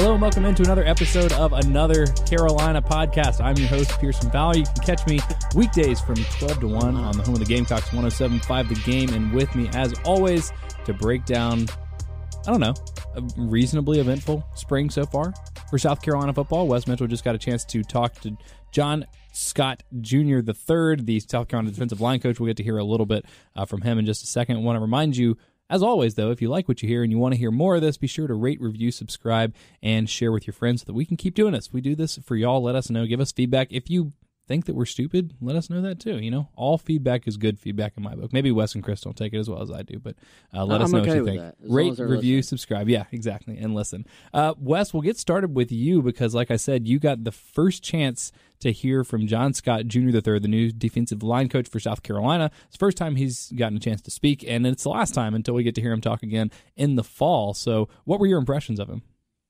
Hello and welcome into another episode of another Carolina podcast. I'm your host, Pearson Fuller. You can catch me weekdays from 12 to 1 on the home of the Gamecocks 1075 The Game. And with me, as always, to break down, I don't know, a reasonably eventful spring so far for South Carolina football. Wes Mitchell just got a chance to talk to John Scott Jr. the third, the South Carolina defensive line coach. We'll get to hear a little bit uh, from him in just a second. I want to remind you as always, though, if you like what you hear and you want to hear more of this, be sure to rate, review, subscribe, and share with your friends so that we can keep doing this. We do this for y'all. Let us know. Give us feedback. If you think that we're stupid, let us know that too. You know, all feedback is good feedback in my book. Maybe Wes and Chris don't take it as well as I do, but uh, let I'm us know okay what you think. that, Rate, long as they're review, listening. subscribe. Yeah, exactly, and listen. Uh, Wes, we'll get started with you because, like I said, you got the first chance to hear from John Scott Jr. III, the new defensive line coach for South Carolina. It's the first time he's gotten a chance to speak, and it's the last time until we get to hear him talk again in the fall. So, what were your impressions of him?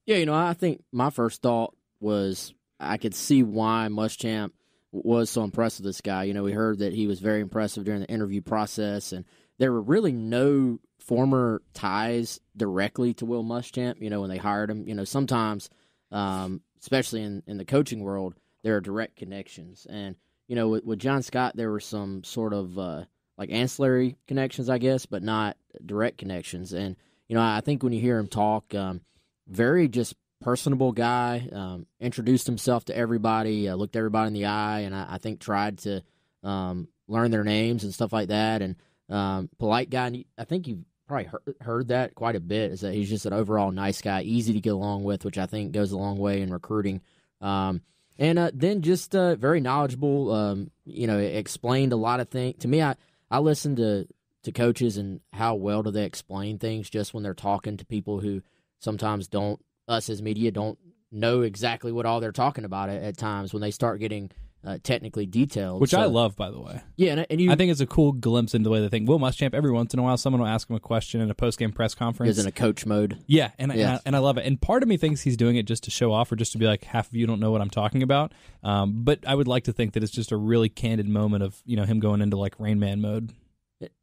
Yeah, you know, I think my first thought was I could see why Muschamp was so impressed with this guy. You know, we heard that he was very impressive during the interview process, and there were really no former ties directly to Will Muschamp. You know, when they hired him, you know, sometimes, um, especially in in the coaching world, there are direct connections, and you know, with, with John Scott, there were some sort of uh, like ancillary connections, I guess, but not direct connections. And you know, I think when you hear him talk, um, very just personable guy. Um, introduced himself to everybody, uh, looked everybody in the eye, and I, I think tried to um, learn their names and stuff like that. And um, polite guy. And I think you've probably heard, heard that quite a bit. Is that he's just an overall nice guy, easy to get along with, which I think goes a long way in recruiting. Um, and uh, then just uh, very knowledgeable. Um, you know, explained a lot of things to me. I I listened to to coaches and how well do they explain things just when they're talking to people who sometimes don't us as media don't know exactly what all they're talking about at, at times when they start getting uh, technically detailed. Which I love, by the way. Yeah, and, and you I think it's a cool glimpse into the way they think. Will Muschamp, every once in a while, someone will ask him a question in a post game press conference. is in a coach mode. Yeah, and, I- and, I, and I love it. And part of me thinks he's doing it just to show off or just to be like, half of you don't know what I'm talking about. Um, but I would like to think that it's just a really candid moment of, you know, him going into like Rain Man mode.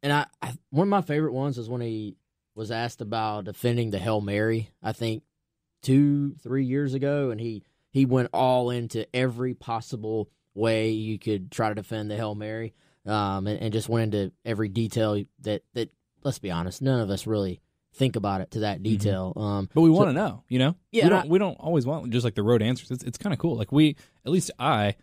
And I, I one of my favorite ones is when he was asked about defending the Hail Mary. I think two, three years ago, and he he went all into every possible way you could try to defend the Hail Mary, um, and, and just went into every detail that that. Let's be honest, none of us really think about it to that detail. Um, But we want to know, you know? Yeah, We don't, I- we don't always want just like the road answers. It's, it's kind of cool. Like we, at least I,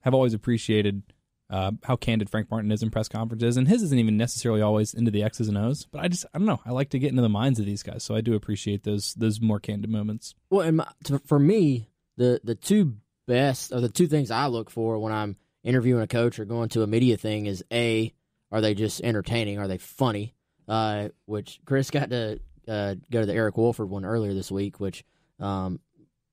have always appreciated uh, how candid Frank Martin is in press conferences. And his isn't even necessarily always into the X's and O's. But I just, I don't know. I like to get into the minds of these guys. So I do appreciate those those more candid moments. Well, and my, to, for me, the the two best or the two things I look for when I'm interviewing a coach or going to a media thing is a are they just entertaining? Are they funny? Uh, which Chris got to uh, go to the Eric Wolford one earlier this week, which um,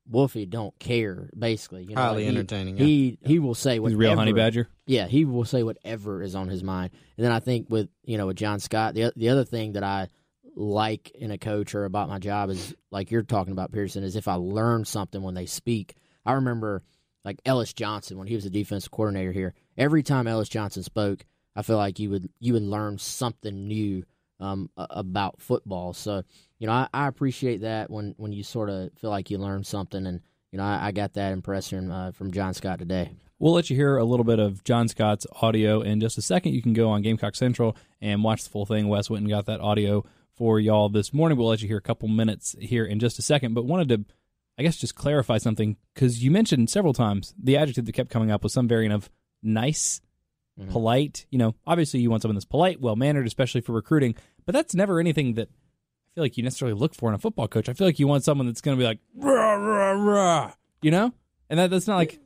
Wolfie don't care basically. You know, Highly he- entertaining, yeah. He he will say He's whatever. a real honey badger. Yeah, he will say whatever is on his mind. And then I think with you know with John Scott, the the other thing that I like in a coach or about my job is like you're talking about Pearson is if I learn something when they speak. I remember like Ellis Johnson when he was the defensive coordinator here. Every time Ellis Johnson spoke, I feel like you would you would learn something new um, about football. So you know I, I appreciate that when when you sort of feel like you learned something and. You know, I, I got that impression uh, from John Scott today. We'll let you hear a little bit of John Scott's audio in just a second. You can go on Gamecock Central and watch the full thing. Wes went and got that audio for y'all this morning. We'll let you hear a couple minutes here in just a second, but wanted to, I guess, just clarify something because you mentioned several times the adjective that kept coming up was some variant of nice, Mhm. polite. You know, obviously you want someone that's polite, well mannered, especially for recruiting, but that's never anything that I feel like you necessarily look for in a football coach. I feel like you want someone that's going to be like, rah, rah, rah, you know? And that, that's not like,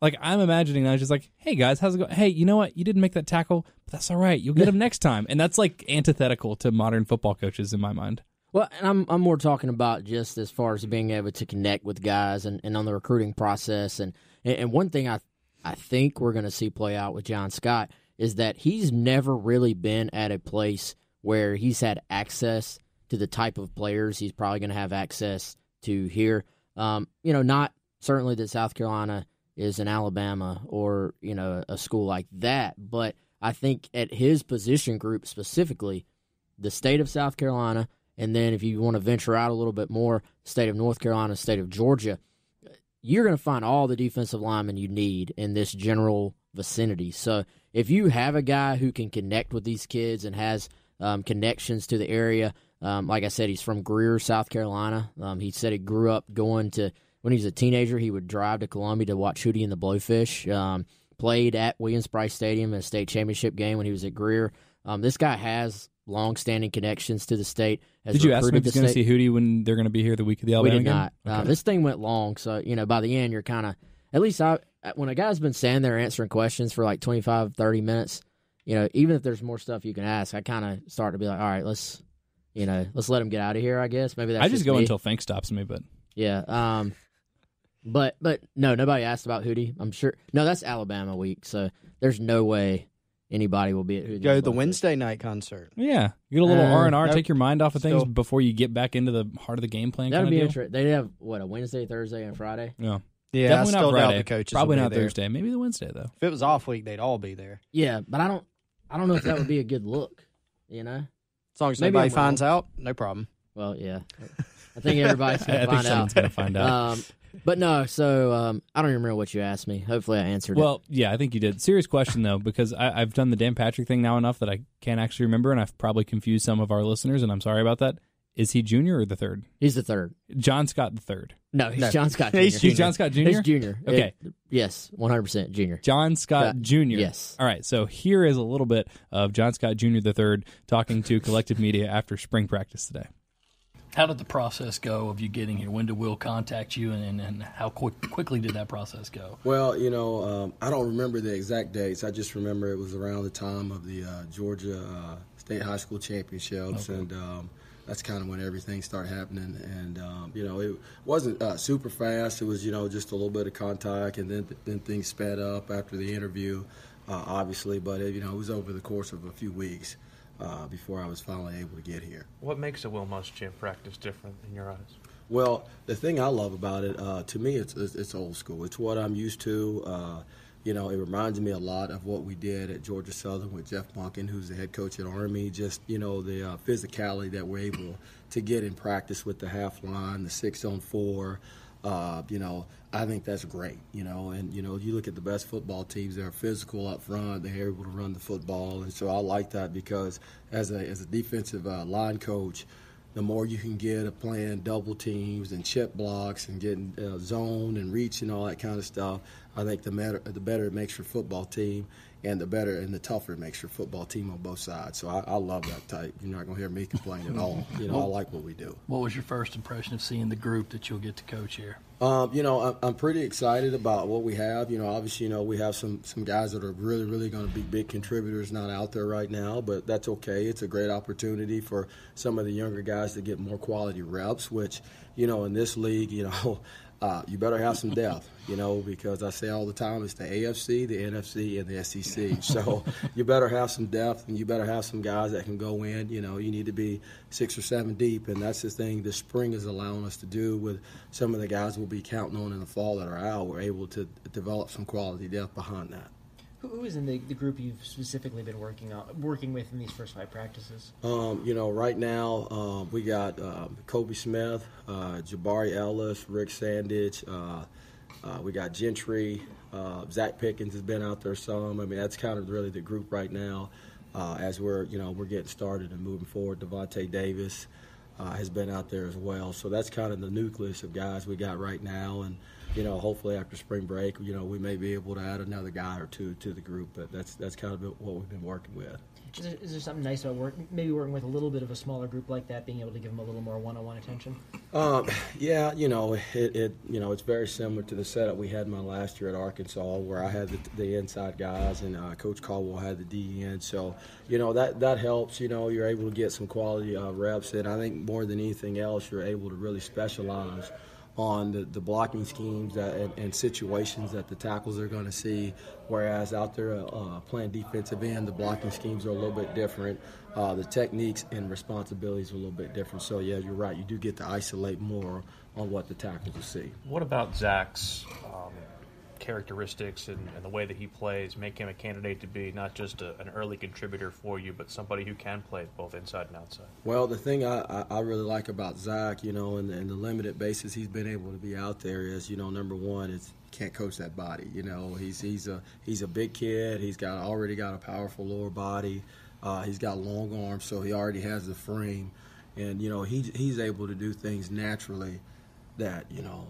like I'm imagining I was just like, hey guys, how's it going? Hey, you know what? You didn't make that tackle, but that's all right. You'll get him next time. And that's like antithetical to modern football coaches in my mind. Well, and I'm I'm more talking about just as far as being able to connect with guys and, and on the recruiting process and and one thing I I think we're going to see play out with John Scott is that he's never really been at a place where he's had access to the type of players he's probably going to have access to here. Um, you know, not certainly that South Carolina is in Alabama or you know a school like that, but I think at his position group specifically, the state of South Carolina and then if you want to venture out a little bit more, state of North Carolina, state of Georgia, you're going to find all the defensive linemen you need in this general vicinity. So if you have a guy who can connect with these kids and has um, connections to the area, um, like I said, he's from Greer, South Carolina. Um, he said he grew up going to when he was a teenager. He would drive to Columbia to watch Hootie and the Blowfish. Um, played at Williams-Brice Stadium in a state championship game when he was at Greer. Um, this guy has long-standing connections to the state. Has Did you ask him if he's going to see Hootie when they're going to be here the week of the Alabama? We did game? not. Uh, this thing went long, so you know by the end you're kind of at least I when a guy's been standing there answering questions for like 25, 30 minutes, you know, even if there's more stuff you can ask, I kind of start to be like, all right, let's you know, let's let him get out of here. I guess maybe that's I just go me. until Fink stops me, but yeah. Um, but but no, nobody asked about Hootie. I'm sure. No, that's Alabama week, so there's no way anybody will be at Hootie. Go to the Blowfish. Wednesday night concert. yeah, get a little Uh, R and R, take your mind off of things Still- before you get back into the heart of the game plan. That'd be interesting. They have what a Wednesday, Thursday, and Friday. Yeah, Yeah, definitely I not doubt Friday. the coaches. Probably will be not there. Thursday. Maybe the Wednesday though. If it was off week, they'd all be there. Yeah, but I don't. I don't know if that would be a good look. You know. As long as Maybe nobody I'm finds out, no problem. Well, yeah. I think everybody's gonna think find someone's out. going to find out. Um, but no, so um, I don't even remember what you asked me. Hopefully, I answered it. Well, yeah, I think you did. Serious question though, because I, I've done the Dan Patrick thing now enough that I can't actually remember, and I've probably confused some of our listeners, and I'm sorry about that. Is he junior or the third? He's the third. John Scott the third. No, he's No. John Scott Jr. He's He's John Scott Jr. He's junior. Okay. It- yes, one hundred percent junior. John Scott Scott, Jr. yes. All right. So here is a little bit of John Scott Jr. the third talking to collective media after spring practice today. How did the process go of you getting here? When did Will contact you, and, and, and how quick, quickly did that process go? Well, you know, um, I don't remember the exact dates. I just remember it was around the time of the uh, Georgia uh, State High School Championships, and um, that's kind of when everything started happening. And um, you know, it wasn't uh, super fast. It was, you know, just a little bit of contact, and then then things sped up after the interview, uh, obviously. But it, you know, it was over the course of a few weeks uh, before I was finally able to get here. What makes a Will Muschamp practice different in your eyes? Well, the thing I love about it, uh, to me, it's, it's it's old school. It's what I'm used to. You know, it reminds me a lot of what we did at Georgia Southern with Jeff Monken, who's the head coach at Army. Just you know, the uh, physicality that we're able to get in practice with the half line, the six on four. Uh, you know, I think that's great. You know, and you know, you look at the best football teams; they're physical up front. They're able to run the football, and so I like that because as a as a defensive uh, line coach the more you can get of playing double teams and chip blocks and getting uh, zone and reach and all that kind of stuff, I think the better the better it makes your football team, and the better and the tougher it makes your football team on both sides. So I, I love that type. You're not gonna hear me complain at all. You know, I like what we do. What was your first impression of seeing the group that you'll get to coach here? Um, you know, I'm, I'm pretty excited about what we have. You know, obviously, you know, we have some some guys that are really, really going to be big contributors not out there right now, but that's okay. It's a great opportunity for some of the younger guys to get more quality reps, which, you know, in this league, you know, uh, you better have some depth, you know, because I say all the time it's the AFC, the NFC, and the SEC. So you better have some depth, and you better have some guys that can go in. You know, you need to be six or seven deep, and that's the thing the spring is allowing us to do with some of the guys we'll be counting on in the fall that are out. We're able to develop some quality depth behind that. Who is in the, the group you've specifically been working on, working with in these first five practices? Um, you know, right now um, we got um, Kobe Smith, uh, Jabari Ellis, Rick Sandidge. Uh, uh, we got Gentry. Uh, Zacch Pickens has been out there some. I mean, that's kind of really the group right now uh, as we're you know we're getting started and moving forward. Devontae Davis uh, has been out there as well. So that's kind of the nucleus of guys we got right now. And you know, hopefully after spring break, you know, we may be able to add another guy or two to the group. But that's that's kind of what we've been working with. Is there, is there something nice about work, maybe working with a little bit of a smaller group like that, being able to give them a little more one-on-one attention? Um, yeah, you know, it, it you know it's very similar to the setup we had my last year at Arkansas, where I had the, the inside guys and uh, Coach Caldwell had the DN. So you know that that helps. You know, you're able to get some quality uh, reps, and I think more than anything else, you're able to really specialize on the, the blocking schemes that, and, and situations that the tackles are going to see. Whereas out there uh, playing defensive end, the blocking schemes are a little bit different. Uh, the techniques and responsibilities are a little bit different. So yeah, you're right. You do get to isolate more on what the tackles will see. What about Zacch's um, characteristics and, and the way that he plays make him a candidate to be not just a, an early contributor for you, but somebody who can play both inside and outside? Well, the thing I, I, really like about Zacch, you know, and, and the limited basis he's been able to be out there is, you know, number one, is can't coach that body. You know, he's he's a he's a big kid. He's got already got a powerful lower body. Uh, he's got long arms, so he already has the frame, and you know he he's able to do things naturally that you know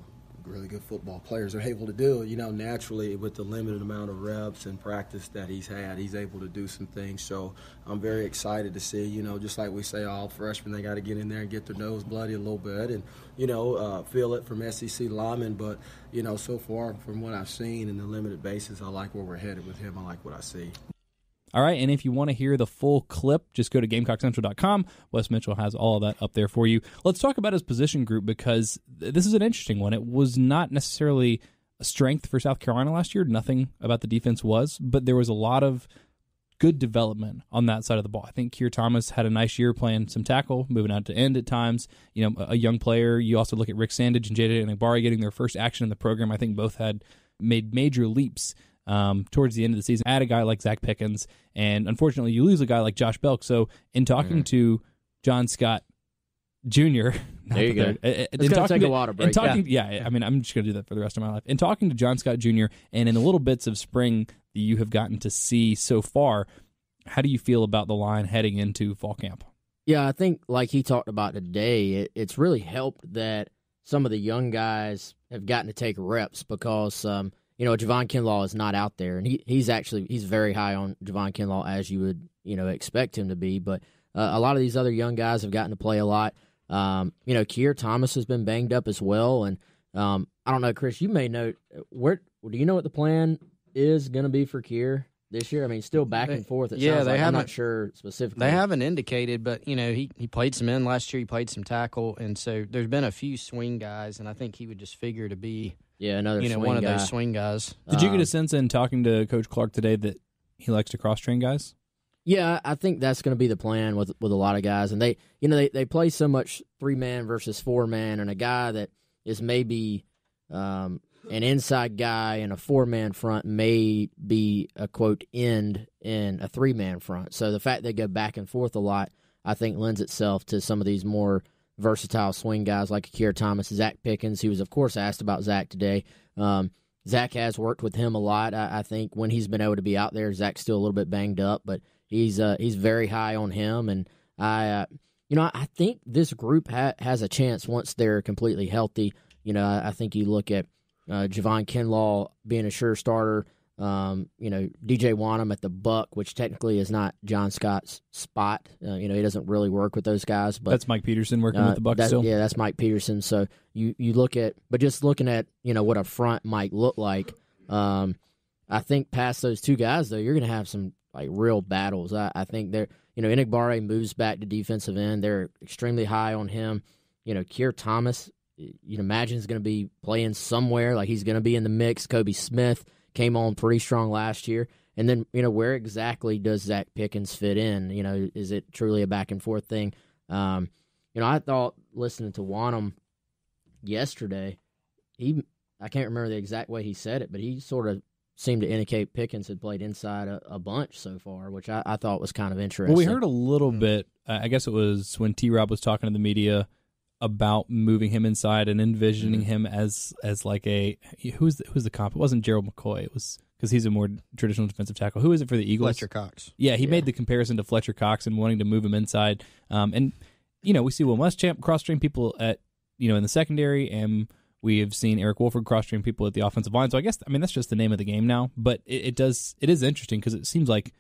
really good football players are able to do. You know, naturally with the limited amount of reps and practice that he's had, he's able to do some things. So I'm very excited to see. You know, just like we say, all freshmen they got to get in there and get their nose bloody a little bit, and you know, uh, feel it from SEC linemen. But you know, so far from what I've seen in the limited basis, I like where we're headed with him. I like what I see. All right, and if you want to hear the full clip, just go to GamecockCentral.com. Wes Mitchell has all of that up there for you. Let's talk about his position group because this is an interesting one. It was not necessarily a strength for South Carolina last year. Nothing about the defense was, but there was a lot of good development on that side of the ball. I think Keir Thomas had a nice year playing some tackle, moving out to end at times. You know, a young player. You also look at Rick Sandidge and JJ Enagbare getting their first action in the program. I think both had made major leaps um, towards the end of the season. Add a guy like Zacch Pickens, and unfortunately, you lose a guy like Josh Belk. So, in talking mm. to John Scott Jr., there you go. Uh, uh, it's going to take a water break. Talking, yeah. yeah, I mean, I'm just going to do that for the rest of my life. In talking to John Scott Jr. and in the little bits of spring that you have gotten to see so far, how do you feel about the line heading into fall camp? Yeah, I think like he talked about today, it, it's really helped that some of the young guys have gotten to take reps because um, you know, Javon Kinlaw is not out there, and he, he's actually he's very high on Javon Kinlaw as you would you know expect him to be. But uh, a lot of these other young guys have gotten to play a lot. Um, you know, Keir Thomas has been banged up as well, and um, I don't know, Chris. You may know where. Do you know what the plan is going to be for Keir this year? I mean, still back and forth. It yeah, they like. haven't. I'm not sure specifically. They haven't indicated, but you know, he he played some in last year. He played some tackle, and so there's been a few swing guys, and I think he would just figure to be yeah, another you know one of guy. those swing guys. Did you get a um, sense in talking to Coach Clark today that he likes to cross train guys? Yeah, I think that's going to be the plan with with a lot of guys, and they you know they they play so much three man versus four man, and a guy that is maybe um, an inside guy in a four man front may be a quote end in a three man front. So the fact they go back and forth a lot, I think, lends itself to some of these more versatile swing guys like a Keir Thomas, Zacch Pickens. He was, of course, asked about Zacch today. Um, Zacch has worked with him a lot. I, I, think when he's been able to be out there, Zacch's still a little bit banged up, but he's uh, he's very high on him. And I, uh, you know, I think this group ha- has a chance once they're completely healthy. You know, I, I think you look at uh, Javon Kinlaw being a sure starter. Um, you know, DJ Wonnum at the Buck, which technically is not John Scott's spot. Uh, you know, he doesn't really work with those guys. But that's Mike Peterson working uh, with the Buck that, still. Yeah, that's Mike Peterson. So you you look at, but just looking at you know what a front might look like. Um, I think past those two guys though, you're going to have some like real battles. I, I think they're you know Enagbare moves back to defensive end. They're extremely high on him. You know, Keir Thomas, you imagine is going to be playing somewhere. Like he's going to be in the mix. Kobe Smith came on pretty strong last year. And then, you know, where exactly does Zacch Pickens fit in? You know, is it truly a back and forth thing? Um, you know, I thought listening to Wonnum yesterday, he I can't remember the exact way he said it, but he sort of seemed to indicate Pickens had played inside a, a bunch so far, which I, I, thought was kind of interesting. Well, we heard a little bit. Uh, I guess it was when T. Rob was talking to the media about moving him inside and envisioning mm-hmm. him as as like a who's the, who's the comp? It wasn't Gerald McCoy. It was because he's a more traditional defensive tackle. Who is it for the Eagles? Fletcher Cox. Yeah, he yeah. made the comparison to Fletcher Cox and wanting to move him inside. Um, and you know we see Will Muschamp cross train people at you know in the secondary, and we have seen Eric Wolford cross train people at the offensive line. So I guess I mean that's just the name of the game now. But it, it does it is interesting because it seems like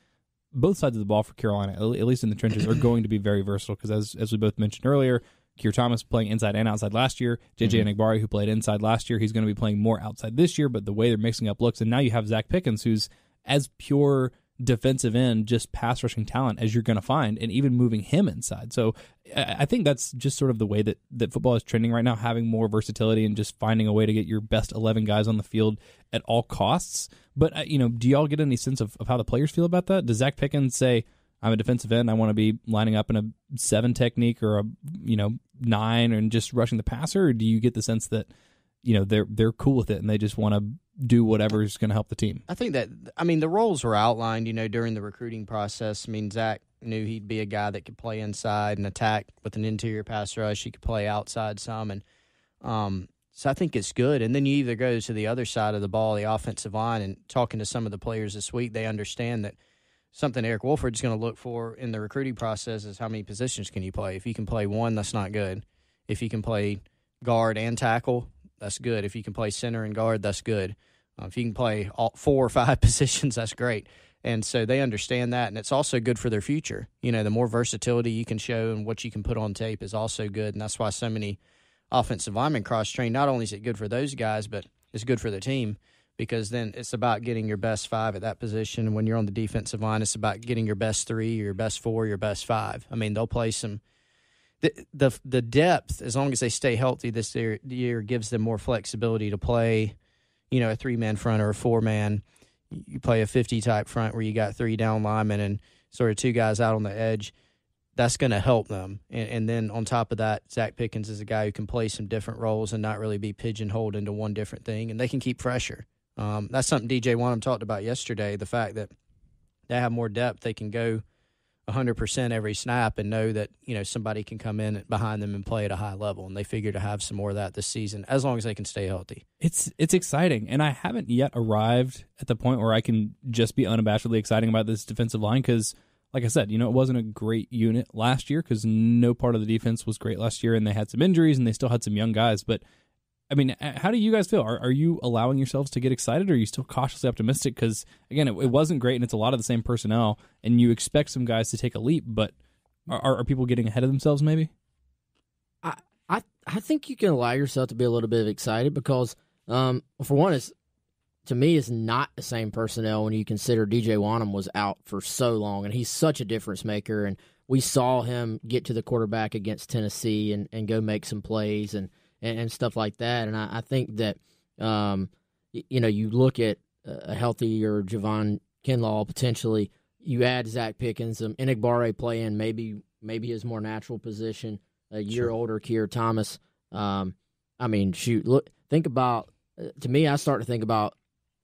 both sides of the ball for Carolina, at least in the trenches, are going to be very versatile. Because as as we both mentioned earlier, Keir Thomas playing inside and outside last year. JJ mm-hmm. Who played inside last year, he's going to be playing more outside this year. But the way they're mixing up looks, and now you have Zacch Pickens, who's as pure defensive end, just pass rushing talent as you're going to find, and even moving him inside. So I think that's just sort of the way that, that football is trending right now, having more versatility and just finding a way to get your best 11 guys on the field at all costs. But, uh, you know, do y'all get any sense of, of how the players feel about that? Does Zacch Pickens say, I'm a defensive end. I want to be lining up in a seven technique or a you know nine and just rushing the passer. Or do you get the sense that you know they're they're cool with it and they just want to do whatever is going to help the team. I think that I mean the roles were outlined, you know, during the recruiting process. I mean Zacch knew he'd be a guy that could play inside and attack with an interior pass rush. He could play outside some, and um, so I think it's good. And then you either go to the other side of the ball, the offensive line, and talking to some of the players this week, they understand that something Eric Wolford's going to look for in the recruiting process is how many positions can you play. If you can play one, that's not good. If you can play guard and tackle, that's good. If you can play center and guard, that's good. Uh, if you can play all four or five positions, that's great. And so they understand that, and it's also good for their future. You know, the more versatility you can show and what you can put on tape is also good, and that's why so many offensive linemen cross train. Not only is it good for those guys, but it's good for the team because then it's about getting your best five at that position. And when you're on the defensive line, it's about getting your best three, your best four, your best five. I mean, they'll play some. The, the the depth, as long as they stay healthy this year, year gives them more flexibility to play, you know, a three man front or a four man. You play a fifty type front where you got three down linemen and sort of two guys out on the edge. That's going to help them. And, and then on top of that, Zacch Pickens is a guy who can play some different roles and not really be pigeonholed into one different thing, and they can keep pressure. Um, that's something DJ Wonnum talked about yesterday. The fact that they have more depth, they can go 100% every snap and know that you know somebody can come in behind them and play at a high level. And they figure to have some more of that this season, as long as they can stay healthy. It's it's exciting, and I haven't yet arrived at the point where I can just be unabashedly exciting about this defensive line because. Like I said, you know, it wasn't a great unit last year because no part of the defense was great last year, and they had some injuries and they still had some young guys. But I mean, how do you guys feel? Are, are you allowing yourselves to get excited, or are you still cautiously optimistic? Because again, it, it, wasn't great, and it's a lot of the same personnel, and you expect some guys to take a leap. But are, are people getting ahead of themselves? Maybe. I I I think you can allow yourself to be a little bit excited because, um, for one, it's to me, it's not the same personnel when you consider DJ Wonnum was out for so long, and he's such a difference maker. And we saw him get to the quarterback against Tennessee and, and go make some plays and, and, and stuff like that. And I, I think that, um, you know, you look at a healthier Javon Kinlaw potentially. You add Zacch Pickens, um, Enagbare playing maybe maybe his more natural position. A year sure. older Keir Thomas. Um, I mean, shoot, look, think about. Uh, to me, I start to think about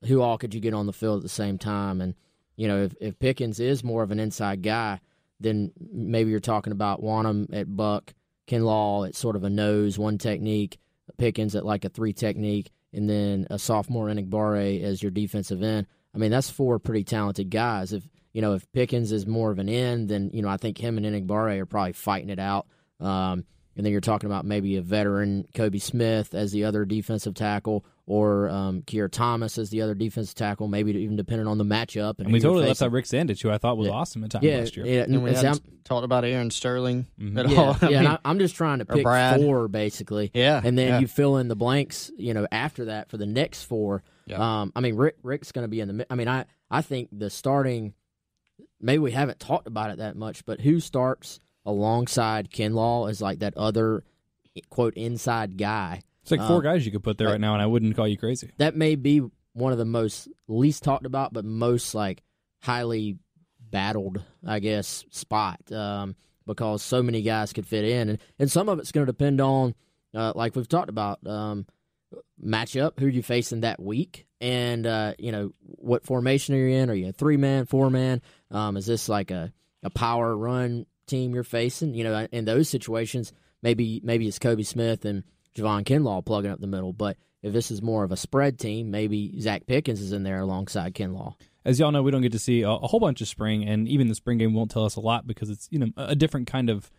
who all could you get on the field at the same time? And you know, if, if Pickens is more of an inside guy, then maybe you're talking about Wonnum at Buck, Kinlaw at sort of a nose, one technique, Pickens at like a three technique, and then a sophomore Enagbare as your defensive end. I mean, that's four pretty talented guys. If you know, if Pickens is more of an end, then you know, I think him and Enagbare are probably fighting it out. Um, and then you're talking about maybe a veteran Kobe Smith as the other defensive tackle, or um, Keir Thomas as the other defensive tackle, maybe even depending on the matchup. And, and we totally left out Rick Sandidge, who I thought was yeah. awesome at times yeah, last year. Yeah, and, and we haven't talked about Aaron Sterling mm-hmm. at yeah, all. I yeah, mean, I'm just trying to pick four basically. Yeah, and then yeah. you fill in the blanks. You know, after that for the next four. Yeah. Um, I mean, Rick Rick's going to be in the. I mean, I I think the starting. Maybe we haven't talked about it that much, but who starts alongside Kinlaw as like that other quote inside guy? It's like four um, guys you could put there right now, and I wouldn't call you crazy. That may be one of the most least talked about, but most like highly battled, I guess, spot um, because so many guys could fit in, and and some of it's going to depend on, uh, like we've talked about, um, matchup, who you facing that week, and uh, you know what formation are you in? Are you a three man, four man? Um, is this like a a power run team you're facing? You know, in those situations, maybe maybe it's Kobe Smith and Javon Kinlaw plugging up the middle. But if this is more of a spread team, maybe Zacch Pickens is in there alongside Kinlaw. As y'all know, we don't get to see a, a, whole bunch of spring, and even the spring game won't tell us a lot because it's you know a different kind of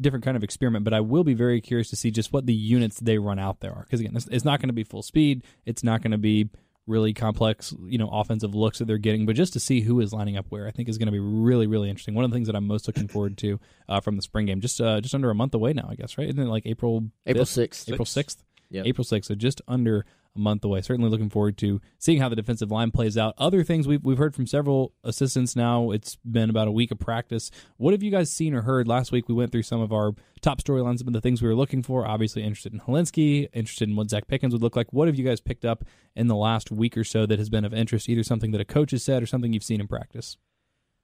different kind of experiment. But I will be very curious to see just what the units they run out there are because again, it's, it's not going to be full speed. It's not going to be really complex, you know, offensive looks that they're getting, but just to see who is lining up where, I think is going to be really, really interesting. One of the things that I'm most looking forward to uh, from the spring game, just uh, just under a month away now, I guess, right? Isn't it like April? 5th? April sixth. April sixth. Yep. April sixth. So just under a month away. Certainly looking forward to seeing how the defensive line plays out. Other things we've, we've heard from several assistants now. It's been about a week of practice. What have you guys seen or heard? Last week we went through some of our top storylines, some of the things we were looking for. Obviously interested in Hilinski, interested in what Zacch Pickens would look like. What have you guys picked up in the last week or so that has been of interest, either something that a coach has said or something you've seen in practice?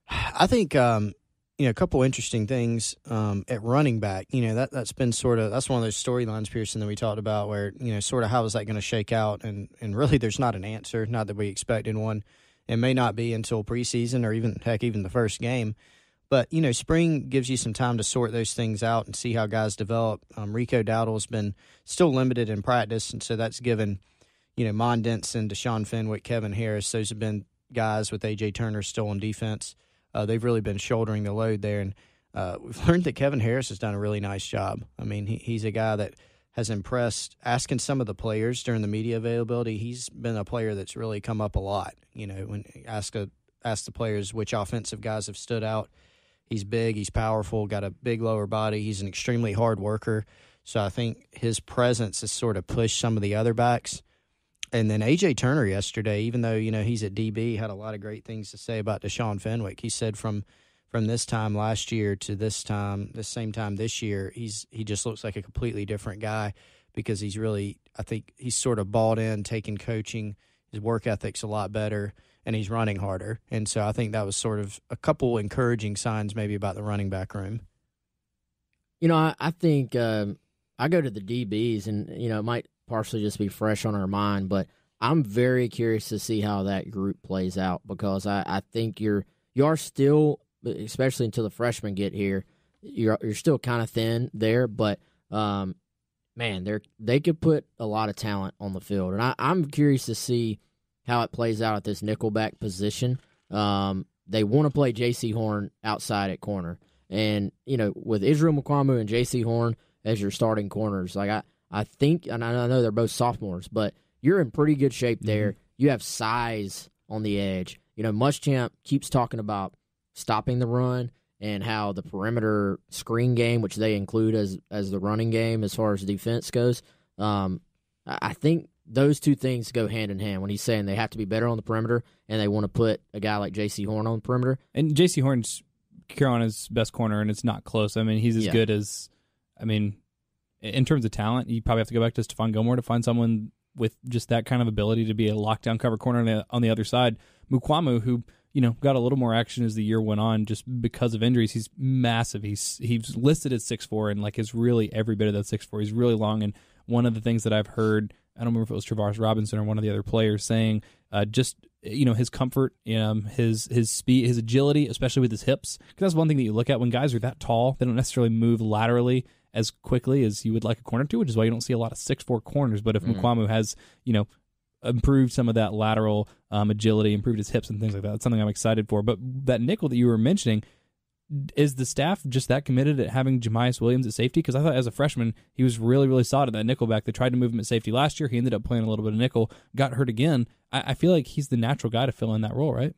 I think um, you know, a couple interesting things um, at running back. You know, that that's been sort of that's one of those storylines, Pearson, that we talked about, where you know, sort of how is that going to shake out, and and really, there's not an answer. Not that we expected one. It may not be until preseason or even heck, even the first game. But you know, spring gives you some time to sort those things out and see how guys develop. Um, Rico Dowdle's been still limited in practice, and so that's given you know Mon Denson, Deshaun Fenwick, Kevin Harris. Those have been guys with AJ Turner still on defense. Uh, they've really been shouldering the load there, and uh, we've learned that Kevin Harris has done a really nice job. I mean, he, he's a guy that has impressed. Asking some of the players during the media availability, he's been a player that's really come up a lot. You know, when ask a ask the players which offensive guys have stood out He's big, he's powerful, got a big lower body. He's an extremely hard worker. So I think his presence has sort of pushed some of the other backs. And then AJ Turner yesterday, even though you know he's at DB, had a lot of great things to say about Deshaun Fenwick. He said from from this time last year to this time, the same time this year, he's he just looks like a completely different guy because he's really, I think he's sort of bought in, taking coaching. His work ethic's a lot better and he's running harder. And so I think that was sort of a couple encouraging signs maybe about the running back room. You know, I, I think um, I go to the DBs, and you know, it might partially just be fresh on our mind, but I'm very curious to see how that group plays out because I, I think you're you are still, especially until the freshmen get here, you're you're still kind of thin there, but um, man, they're they could put a lot of talent on the field, and I, I'm curious to see how it plays out at this nickelback position. Um, they want to play Jaycee Horn outside at corner, and you know with Israel Mukuamu and Jaycee Horn as your starting corners, like I, I think, and I know they're both sophomores, but you're in pretty good shape there. Mm-hmm. You have size on the edge. You know, Muschamp keeps talking about stopping the run and how the perimeter screen game, which they include as as the running game as far as defense goes. Um, I think those two things go hand in hand when he's saying they have to be better on the perimeter and they want to put a guy like Jaycee Horn on the perimeter. And Jaycee Horn's Carolina's best corner, and it's not close. I mean, he's as yeah. good as, I mean, in terms of talent, you probably have to go back to Stephon Gilmore to find someone with just that kind of ability to be a lockdown cover corner on the, on the other side. Mukuamu, who you know got a little more action as the year went on, just because of injuries. He's massive. He's he's listed at six four, and like is really every bit of that six four. He's really long, and one of the things that I've heard I don't remember if it was Travaris Robinson or one of the other players saying uh, just you know his comfort, um, his his speed, his agility, especially with his hips. Because that's one thing that you look at when guys are that tall; they don't necessarily move laterally as quickly as you would like a corner to, which is why you don't see a lot of six four corners. But if mm Mukuamu has you know improved some of that lateral um, agility, improved his hips and things like that, that's something I'm excited for. But that nickel that you were mentioning is the staff just that committed at having Jamyest Williams at safety? Because I thought as a freshman he was really really solid at that nickelback. They tried to move him at safety last year. He ended up playing a little bit of nickel, got hurt again. I, I feel like he's the natural guy to fill in that role, right?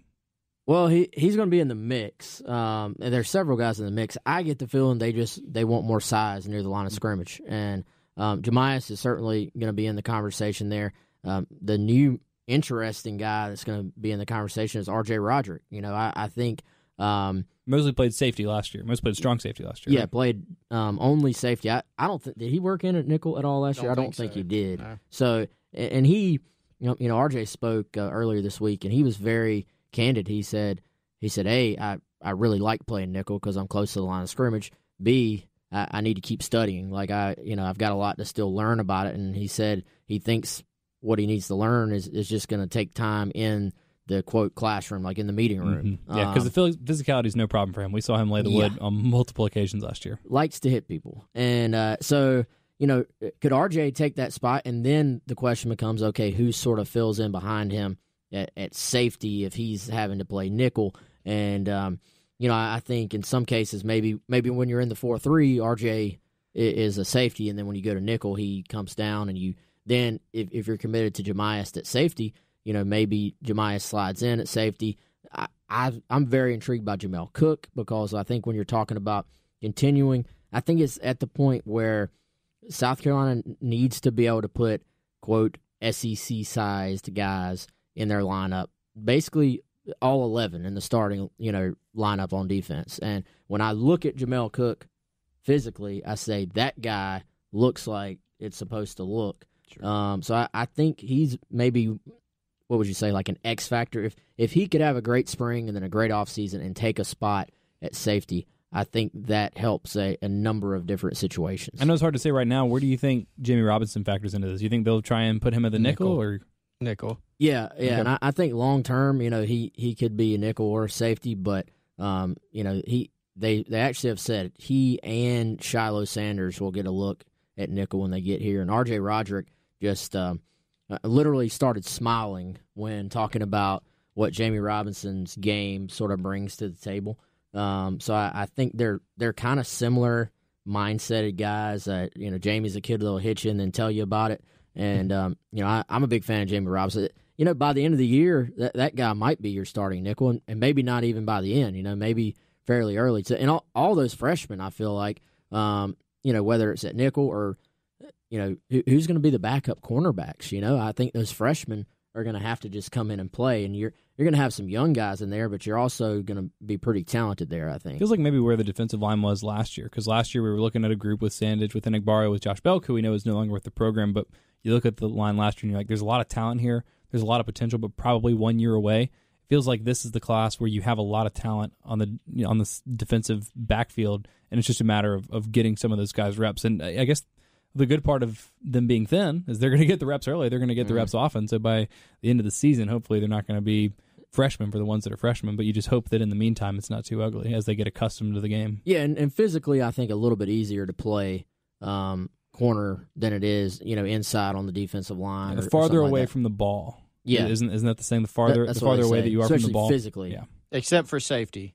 Well, he he's going to be in the mix, um, and there's several guys in the mix. I get the feeling they just they want more size near the line of scrimmage, and um, Jamyest is certainly going to be in the conversation there. Um, the new interesting guy that's going to be in the conversation is R.J. Roderick. You know, I, I think um, Mosley played safety last year. Mosley played strong safety last year. Yeah, right? played um, only safety. I, I don't think did he work in at nickel at all last don't year. I don't think, think so. he did. No. So and he, you know, you know, RJ spoke uh, earlier this week, and he was very candid. He said, he said, "A, I I really like playing nickel because I'm close to the line of scrimmage. B, I, I need to keep studying. Like I, you know, I've got a lot to still learn about it." And he said he thinks what he needs to learn is is just going to take time in the quote classroom, like in the meeting room. Mm-hmm. Yeah, because um, the physicality is no problem for him. We saw him lay the yeah. wood on multiple occasions last year. Likes to hit people, and uh, so you know, could RJ take that spot? And then the question becomes, okay, who sort of fills in behind him at, at safety if he's having to play nickel? And um, you know, I, think in some cases, maybe maybe when you're in the four three, RJ is a safety, and then when you go to nickel, he comes down, and you then if, if you're committed to Jamyest at safety you know, maybe Jamyest slides in at safety. I, I am very intrigued by Jamel Cook because I think when you're talking about continuing, I think it's at the point where South Carolina needs to be able to put quote SEC sized guys in their lineup. Basically, all 11 in the starting, you know, lineup on defense. And when I look at Jamel Cook physically, I say that guy looks like it's supposed to look. Sure. Um, so I, I, think he's maybe what would you say like an X factor if if he could have a great spring and then a great off season and take a spot at safety. I think that helps a, a number of different situations. I know it's hard to say right now. Where do you think Jammie Robinson factors into this? You think they'll try and put him at the nickel, Nickel. or Nickel. Yeah, yeah, Okay. and I, I think long term, you know, he he could be a nickel or a safety, but um, you know, he they they actually have said he and Shilo Sanders will get a look at nickel when they get here, and R.J. Roderick just um, uh, literally started smiling when talking about what Jammie Robinson's game sort of brings to the table. Um, so I, I think they're they're kind of similar mindseted guys. Uh, you know, Jammie's a kid that'll hit you and then tell you about it. And um, you know, I, I'm a big fan of Jammie Robinson. You know, by the end of the year, that that guy might be your starting nickel, and, and maybe not even by the end. You know, maybe fairly early. So, and all, all those freshmen, I feel like, um, you know, whether it's at nickel or, you know, who, who's going to be the backup cornerbacks? You know, I think those freshmen are going to have to just come in and play, and you're you're going to have some young guys in there, but you're also going to be pretty talented there. I think. feels like maybe where the defensive line was last year? Because last year we were looking at a group with Sandidge, with Enagbare, with Josh Belk, who we know is no longer with the program. But you look at the line last year, and you're like, there's a lot of talent here. There's a lot of potential, but probably one year away. It feels like this is the class where you have a lot of talent on the you know, on the defensive backfield, and it's just a matter of, of getting some of those guys reps. And I I guess the good part of them being thin is they're going to get the reps early. They're going to get the reps often. So by the end of the season, hopefully they're not going to be freshmen for the ones that are freshmen. But you just hope that in the meantime it's not too ugly as they get accustomed to the game. Yeah, and, and physically, I think a little bit easier to play um, corner than it is, you know, inside on the defensive line. the or- or farther something like away from the ball. Yeah. isn't isn't that the same? The farther that's the farther away say, that you are from the ball, physically. Yeah, Except for safety.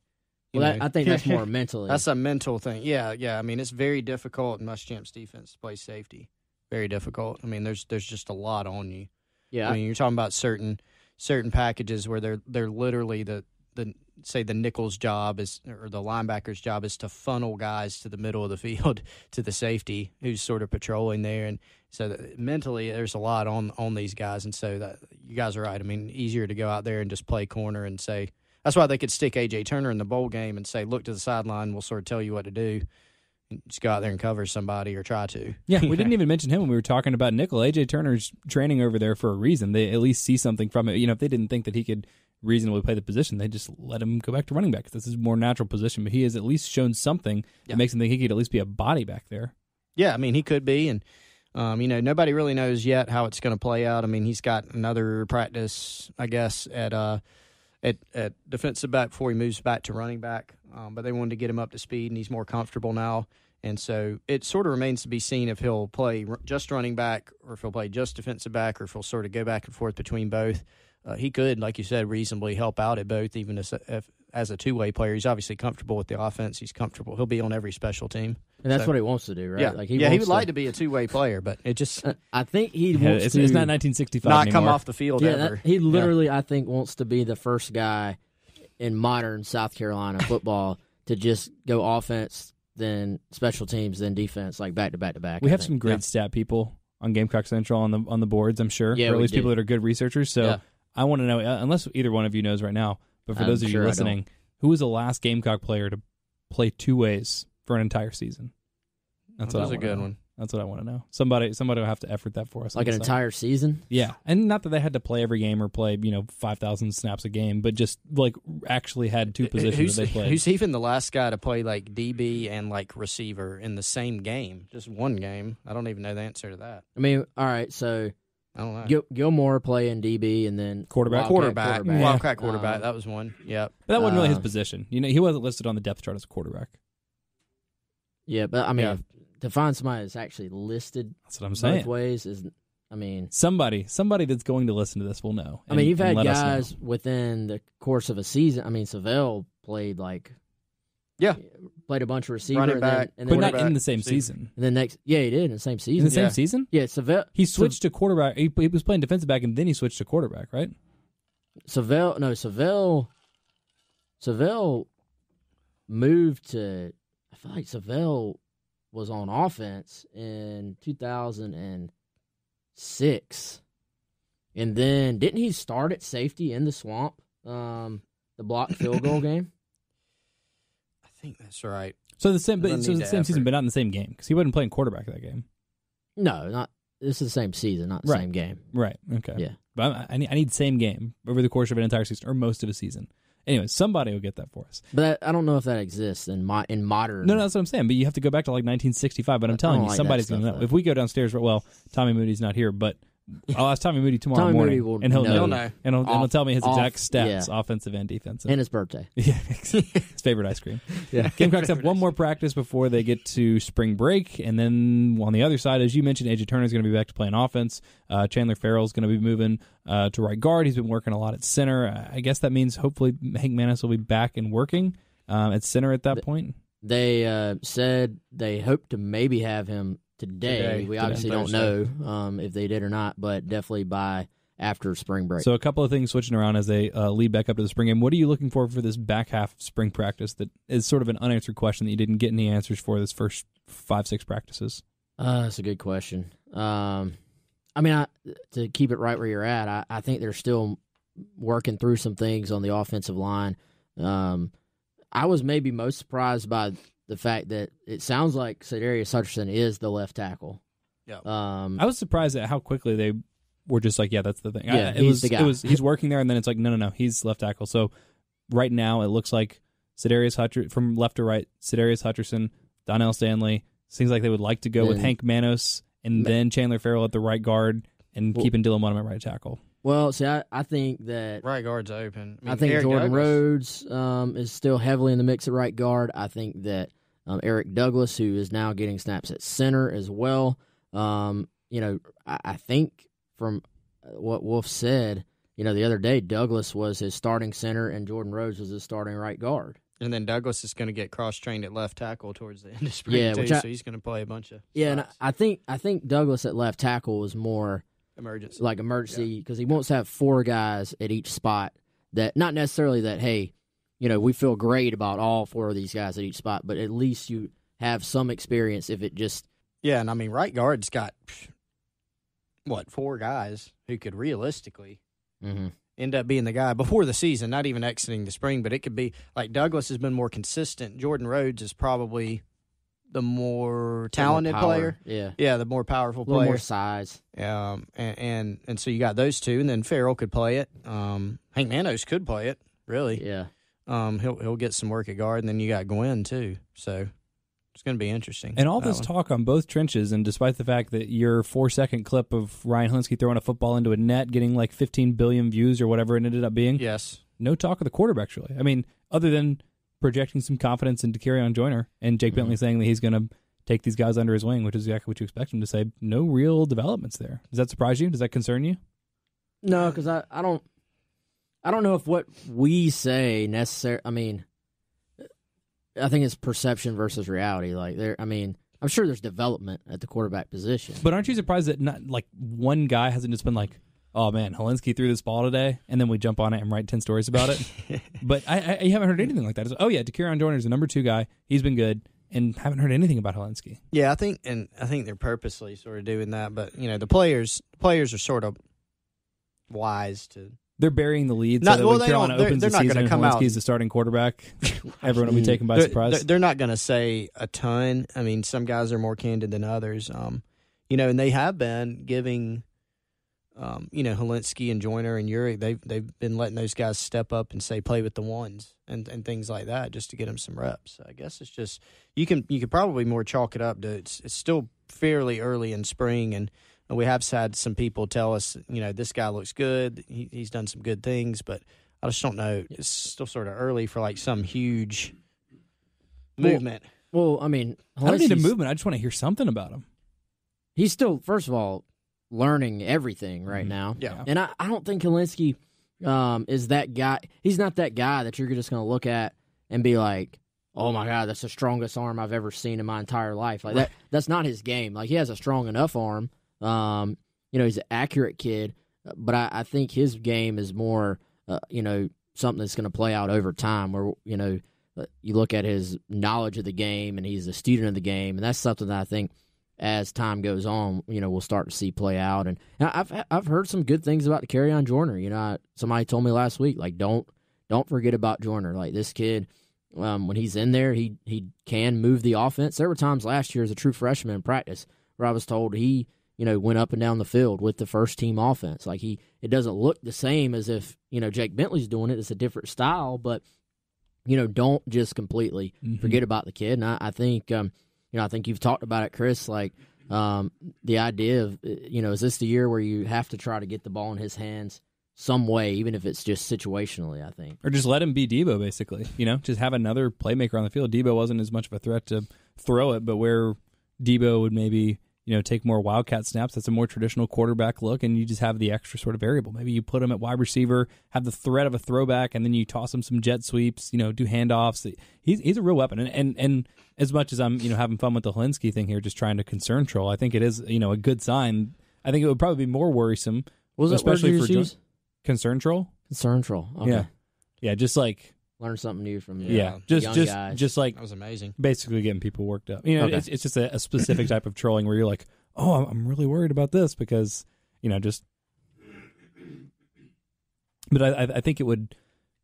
Well, that. I think that's more mentally. That's a mental thing. Yeah, yeah. I mean, it's very difficult in Muschamps defense to play safety. Very difficult. I mean, there's there's just a lot on you. yeah, I mean, you're talking about certain certain packages where they're they're literally the the say the nickel's job is or the linebacker's job is to funnel guys to the middle of the field to the safety who's sort of patrolling there, and so mentally there's a lot on on these guys, and so that you guys are right. I mean, easier to go out there and just play corner and say. That's why they could stick AJ Turner in the bowl game and say, "Look to the sideline. We'll sort of tell you what to do." Just go out there and cover somebody or try to. yeah. We didn't even mention him when we were talking about Nickel. AJ Turner's training over there for a reason. They at least see something from it. You know, if they didn't think that he could reasonably play the position, they just let him go back to running back. This is a more natural position, but he has at least shown something Yeah. that makes him think he could at least be a body back there. Yeah, I mean, he could be, and um, you know, nobody really knows yet how it's going to play out. I mean, he's got another practice, I guess, at uh, at at defensive back before he moves back to running back. Um, but they wanted to get him up to speed, and he's more comfortable now. And so it sort of remains to be seen if he'll play r- just running back, or if he'll play just defensive back, or if he'll sort of go back and forth between both. Uh, he could, like you said, reasonably help out at both, even as a, if, as a two way player. He's obviously comfortable with the offense. He's comfortable. He'll be on every special team. and that's so- what he wants to do, right? Yeah, like he yeah, he wants would like to be a two way player, but it just Uh, I think he Yeah, wants it's, to it's not 1965 not come anymore. off the field Yeah, ever. that, he literally, I think, wants to be the first guy in modern South Carolina football to just go offense, then special teams, then defense, like back to back to back. We I have think. some great Yeah. stat people on Gamecock Central on the on the boards. I'm sure, Yeah, or at least do. people that are good researchers. So Yeah. I want to know, uh, unless either one of you knows right now, but for I'm those of sure you listening, who was the last Gamecock player to play two ways for an entire season? That's that what was I a good know. one. That's what I want to know. Somebody, somebody will have to effort that for us. like an side. entire season. Yeah, and not that they had to play every game or play you know five thousand snaps a game, but just like actually had two positions who's, that they played. who's even the last guy to play like DB and like receiver in the same game? Just one game. I don't even know the answer to that. I mean, all right, so I don't know. Gil- Gilmore playing DB and then Quarterback. Wildcat quarterback, quarterback. wildcat quarterback. Um, that was one. Yep. but that wasn't really his uh, position. You know, he wasn't listed on the depth chart as a quarterback. yeah, but I mean, Yeah. to find somebody that's actually listed That's what I'm both saying. ways is, I mean, Somebody, somebody that's going to listen to this will know. I mean, and- you've and had let us know. guys within the course of a season. I mean, Syvelle played like, Yeah. Played a bunch of receiver, Running and back, then, and but not in the same Steve. season. and then next, yeah, he did in the same season. In the same Yeah. season, Yeah, Syvelle. he switched to quarterback. He, he was playing defensive back, and then he switched to quarterback. Right? Syvelle, no, Syvelle, Syvelle moved to. I feel like Syvelle was on offense in 2006, and then didn't he start at safety in the swamp? Um, the block field goal game. I think that's right. So the same, but Doesn't so the to same season, but not in the same game because he wasn't playing quarterback that game. No, not this is the same season, not the Right. same game. Right. Okay. Yeah. But I, I need I need same game over the course of an entire season or most of a season. Anyway, somebody will get that for us. But that, I don't know if that exists in mo- in modern. No, no, that's what I'm saying. But you have to go back to like 1965. But I'm telling you, like somebody's going to know. If we go downstairs, well, Tommy Moody's not here, but I'll ask Tommy Moody tomorrow Tommy morning, Moody will and he'll know. know, and he'll, and he'll tell me his off- exact stats, yeah. offensive and defensive. and his birthday. Yeah, his favorite ice cream. Yeah. Gamecocks have one more practice before they get to spring break, and then on the other side, as you mentioned, AJ Turner is going to be back to playing offense. Uh, Chandler Farrell is going to be moving uh, to right guard. He's been working a lot at center. I guess that means hopefully Hank Manos will be back and working um, at center at that point. They uh, said they hope to maybe have him today. Today, we today, obviously don't know um, if they did or not, but definitely by after spring break. So a couple of things switching around as they uh, lead back up to the spring game. What are you looking for for this back half spring practice that is sort of an unanswered question that you didn't get any answers for this first five six practices? Uh, that's a good question. Um, I mean, I, to keep it right where you're at, I, I think they're still working through some things on the offensive line. Um, I was maybe most surprised by the fact that it sounds like Sedarius Hutcherson is the left tackle. Yeah. Um, I was surprised at how quickly they were just like, yeah, that's the thing. I- Yeah, it he's was the guy. it was he's working there, and then it's like, no, no, no, he's left tackle. So right now it looks like Sedarius Hutcher from left to right, Sedarius Hutcherson, Donell Stanley. Seems like they would like to go with Hank Manos and Ma- then Chandler Farrell at the right guard and Well- keeping Dylan Wonnum at right tackle. Well, see, I, I think that Right guard's open. I think Eric Jordan Douglas- Rhodes um, is still heavily in the mix at right guard. I think that um, Eric Douglas, who is now getting snaps at center as well. Um, you know, I, I think from uh, what Wolf said, you know, the other day, Douglas was his starting center and Jordan Rhodes was his starting right guard. And then Douglas is going to get cross trained at left tackle towards the end of spring Yeah, too, I- so he's going to play a bunch of Yeah, and I. I think I think Douglas at left tackle was more emergency. like emergency because he wants to have four guys at each spot. That not necessarily that hey, you know, we feel great about all four of these guys at each spot, but at least you have some experience if it just Yeah, and I mean right guard's got what four guys who could realistically mm-hmm. end up being the guy before the season, not even exiting the spring, but it could be like Douglas has been more consistent. Jordan Rhodes is probably the more talented player. Yeah, Yeah, the more powerful a player. more size. Um, and, and and so you got those two, and then Farrell could play it. Um, Hank Manos could play it. Really, Yeah, um, he'll he'll get some work at guard, and then you got Gwyn too. So it's going to be interesting. And all this one. talk on both trenches, and despite the fact that your four second clip of Ryan Hilinski throwing a football into a net, getting like 15 billion views or whatever it ended up being, yes, no talk of the quarterbacks really. I mean, other than projecting some confidence into Dakereon Joyner and Jake Mm-hmm. Bentley saying that he's going to take these guys under his wing, which is exactly what you expect him to say. No real developments there. Does that surprise you? Does that concern you? no, because I, I don't I don't know if what we say necessary. I mean, I think it's perception versus reality. Like there, I mean, I'm sure there's development at the quarterback position. But aren't you surprised that not like one guy hasn't just been like, "Oh man, Hilinski threw this ball today," and then we jump on it and write ten stories about it? but I, I, haven't heard anything like that. It's, oh yeah, Dakereon Joyner's the number two guy. He's been good, and haven't heard anything about Hilinski. yeah, I think, and I think they're purposely sort of doing that. But you know, the players players are sort of wise to. They're burying the lead Not- so that well, when Carolina they're- opens they're the not season come out- the starting quarterback, everyone will be taken by They're- surprise. They're, they're not going to say a ton. I mean, some guys are more candid than others. Um, you know, and they have been giving, um, you know, Hilinski and Joyner and Urich. They've they've been letting those guys step up and say play with the ones and, and things like that just to get them some reps. So I guess it's just you can you could probably more chalk it up to it's it's still fairly early in spring and. We have had some people tell us, you know, this guy looks good. He, he's done some good things, but I just don't know. It's still sort of early for like some huge movement. well, I mean, I don't need a movement. I just want to hear something about him. He's still, first of all, learning everything right Mhm. now. Yeah. And I, I don't think Hilinski um, is that guy. He's not that guy that you're just going to look at and be like, oh my God, that's the strongest arm I've ever seen in my entire life. Like that, that's not his game. Like he has a strong enough arm. Um, you know, he's an accurate kid, but I, I think his game is more, uh, you know, something that's going to play out over time where, you know, uh, you look at his knowledge of the game and he's a student of the game. And that's something that I think as time goes on, you know, we'll start to see play out. And and I've I've heard some good things about the Dakereon Joyner. You know, I, somebody told me last week, like don't don't forget about Joyner. Like this kid, um, when he's in there, he he can move the offense. There were times last year as a true freshman in practice where I was told he you know, went up and down the field with the first team offense. Like he, it doesn't look the same as if you know Jake Bentley's doing it. It's a different style, but you know, don't just completely Mhm. forget about the kid. And I, I think, um, you know, I think you've talked about it, Chris. Like um, the idea of, uh, you know, is this the year where you have to try to get the ball in his hands some way, even if it's just situationally? I think. Or just let him be Deebo, basically. You know, just have another playmaker on the field. Deebo wasn't as much of a threat to throw it, but where Deebo would maybe, you know, take more wildcat snaps, that's a more traditional quarterback look, and you just have the extra sort of variable. Maybe you put him at wide receiver, have the threat of a throwback, and then you toss him some jet sweeps, you know, do handoffs. He's he's a real weapon. And and, and as much as I'm, you know, having fun with the Hilinski thing here, just trying to concern troll, I think it is, you know, a good sign. I think it would probably be more worrisome, was especially for jo- concern troll. concern troll? Okay. Yeah. Yeah, just like Learn something new from you. yeah, uh, just young just guys. just like That was amazing. basically getting people worked up. You know, Okay. it's it's just a, a specific type of trolling where you're like, oh, I'm, I'm really worried about this because you know just. But I I- I think it would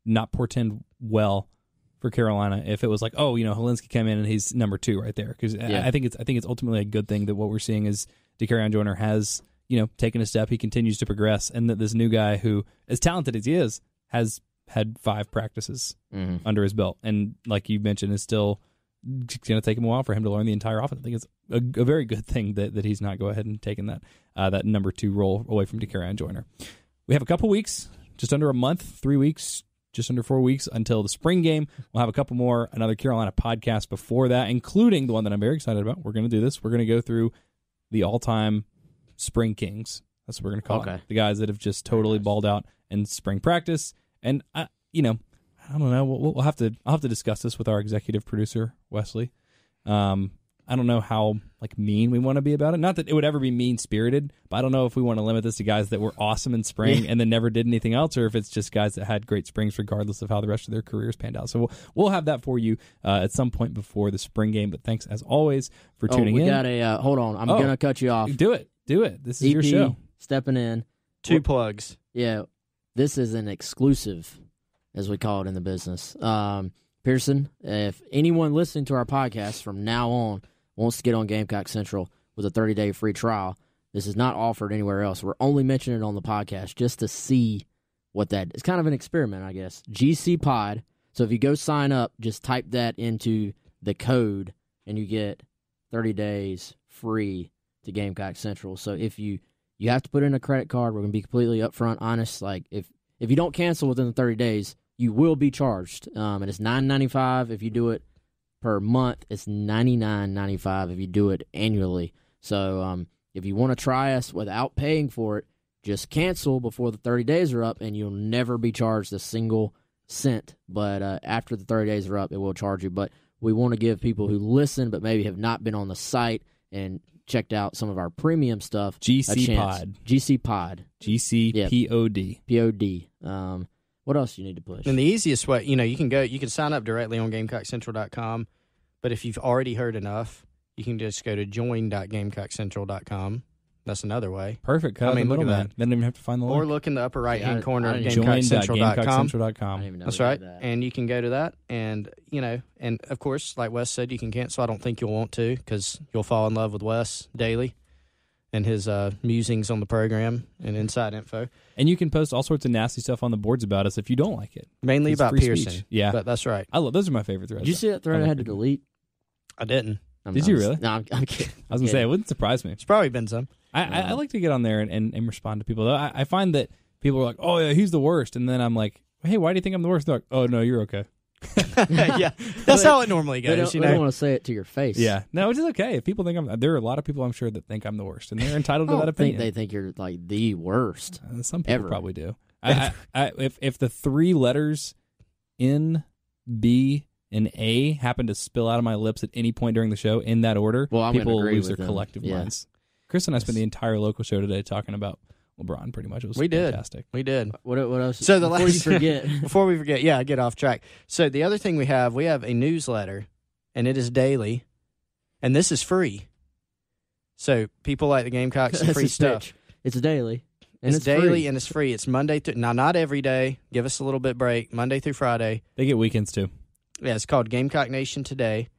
not portend well for Carolina if it was like, oh, you know, Hilinski came in and he's number two right there because Yeah. I, I think it's I think it's ultimately a good thing that what we're seeing is Dakereon Joyner has you know taken a step, he continues to progress, and that this new guy who as talented as he is has had five practices Mhm. under his belt, and like you mentioned, is still going to take him a while for him to learn the entire offense. I think it's a, a very good thing that, that he's not go ahead and taken that uh, that number two role away from Dakereon Joyner. We have a couple weeks, just under a month, three weeks, just under four weeks until the spring game. We'll have a couple more, another Carolina podcast before that, including the one that I'm very excited about. We're going to do this. We're going to go through the all-time spring kings. That's what we're going to call Okay. it. The guys that have just totally balled out in spring practice. And I, you know, I don't know. We'll, we'll have to. I'll have to discuss this with our executive producer Wesley. Um, I don't know how like mean we want to be about it. Not that it would ever be mean spirited, but I don't know if we want to limit this to guys that were awesome in spring and then never did anything else, or if it's just guys that had great springs regardless of how the rest of their careers panned out. So we'll, we'll have that for you uh, at some point before the spring game. But thanks as always for Oh, tuning we in. got a uh, hold on. I'm Oh. gonna cut you off. Do it. Do it. This is EP your show. stepping in. Two plugs. Yeah, this is an exclusive, as we call it in the business. Um, Pearson, if anyone listening to our podcast from now on wants to get on Gamecock Central with a 30 day free trial, this is not offered anywhere else. We're only mentioning it on the podcast just to see what that. It's kind of an experiment, I guess. GC Pod. So if you go sign up, just type that into the code, and you get 30 days free to Gamecock Central. So if you you have to put in a credit card. We're gonna be completely upfront, honest. Like if if you don't cancel within the 30 days, you will be charged. Um, and it's 9.95 if you do it per month. It's 99.95 if you do it annually. So um, if you want to try us without paying for it, just cancel before the 30 days are up, and you'll never be charged a single cent. But uh, after the 30 days are up, it will charge you. But we want to give people who listen but maybe have not been on the site and checked out some of our premium stuff a GC chance. Pod. GC Pod. GCPOD. Pod. Um, what else do you need to push? And the easiest way, you know, you can go, you can sign up directly on GamecockCentral.com. But if you've already heard enough, you can just go to join.gamecockcentral.com. That's another way. Perfect. Cut I mean, the look at middleman. that. Then don't even have to find the Or link. look in the upper right Yeah, I- hand corner I of didn't even- GamecockCentral.com. I Join.gamecockcentral.com. don't even know That's we right. did that. And you can go to that. And, you know, and of course, like Wes said, you can cancel. I don't think you'll want to because you'll fall in love with Wes daily and his uh, musings on the program and inside info. And you can post all sorts of nasty stuff on the boards about us if you don't like it. Mainly It's about free Pearson. speech. Yeah. But that's right. I love those are my favorite threads. Did you see that thread I had to delete? I didn't. I'm- Did I'm you really? No, I'm, I'm kidding. I was gonna say it wouldn't surprise me. It's probably been some. I, I, I like to get on there and, and, and respond to people. Though I, I find that people are like, "Oh yeah, he's the worst," and then I'm like, "Hey, why do you think I'm the worst?" They're like, "Oh no, you're okay." yeah. That's how it normally They goes, don't, you they don't know. want to say it to your face. Yeah, no, which is okay. If people think I'm, there are a lot of people I'm sure that think I'm the worst, and they're entitled I to don't that think opinion. they think you're like the worst. Uh, Some people Ever. probably do. I, I, I, if if the three letters N, B, and A happen to spill out of my lips at any point during the show in that order, Well, I'm people will agree lose their with them. collective Yeah. minds. Chris and I spent the entire local show today talking about LeBron. Pretty much, it was We did. fantastic. We did. Uh, what, what else? So the before last you forget, Before we forget, yeah, I get off track. So the other thing we have, we have a newsletter, and it is daily, and this is free. So people like the Gamecocks and That's free his stuff. pitch. It's daily. And it's, it's daily free. and it's free. It's Monday through now, not every day. Give us a little bit break. Monday through Friday. They get weekends too. Yeah, it's called Gamecock Nation Today,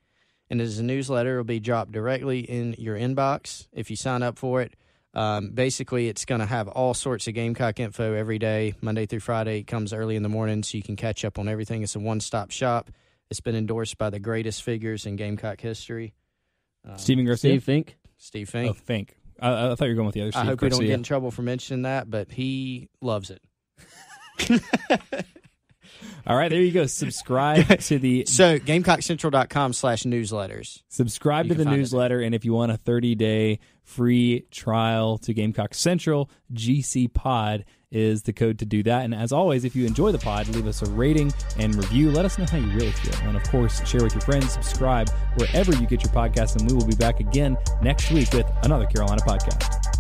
and it is a newsletter. It'll be dropped directly in your inbox if you sign up for it. Um, basically, it's going to have all sorts of Gamecock info every day, Monday through Friday. It comes early in the morning, so you can catch up on everything. It's a one stop shop. It's been endorsed by the greatest figures in Gamecock history. Um, Stephen Garcia. Steve Fink. Steve Oh, Fink. Fink. I, I thought you were going with the other. Steve I hope we don't get in trouble for mentioning that, but he loves it. All right, there you go. Subscribe to the So, GamecockCentral.com slash newsletters. subscribe You to the newsletter, and if you want a 30 day free trial to Gamecock Central, GC Pod is the code to do that. And as always, if you enjoy the pod, leave us a rating and review. Let us know how you really feel, and of course, share with your friends. Subscribe wherever you get your podcast, and we will be back again next week with another Carolina podcast.